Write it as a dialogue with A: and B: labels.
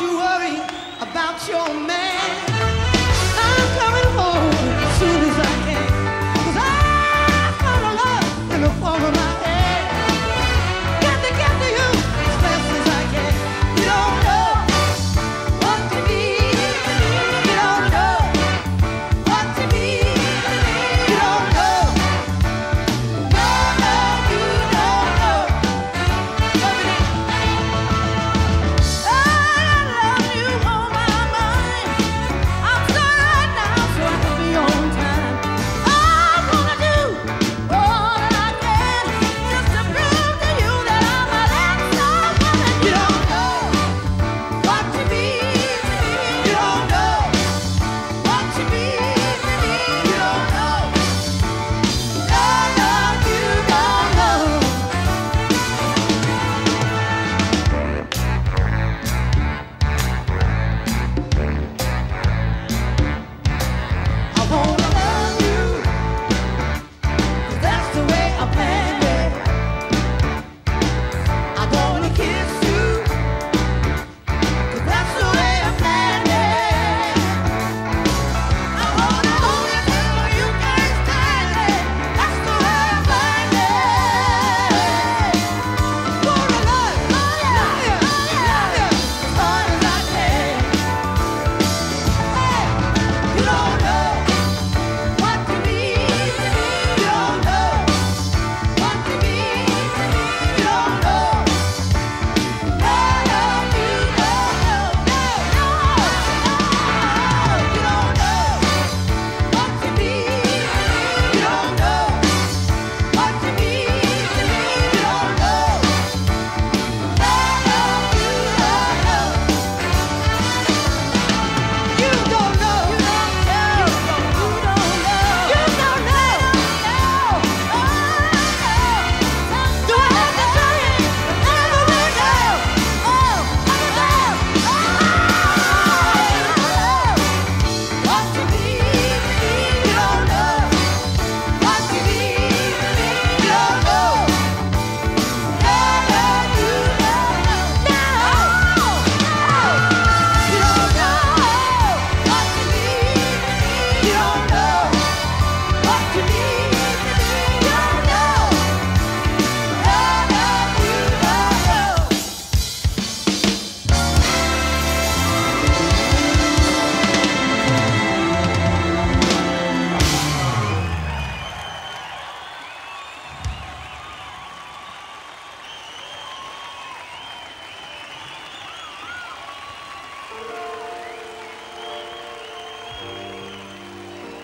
A: you worry about your man?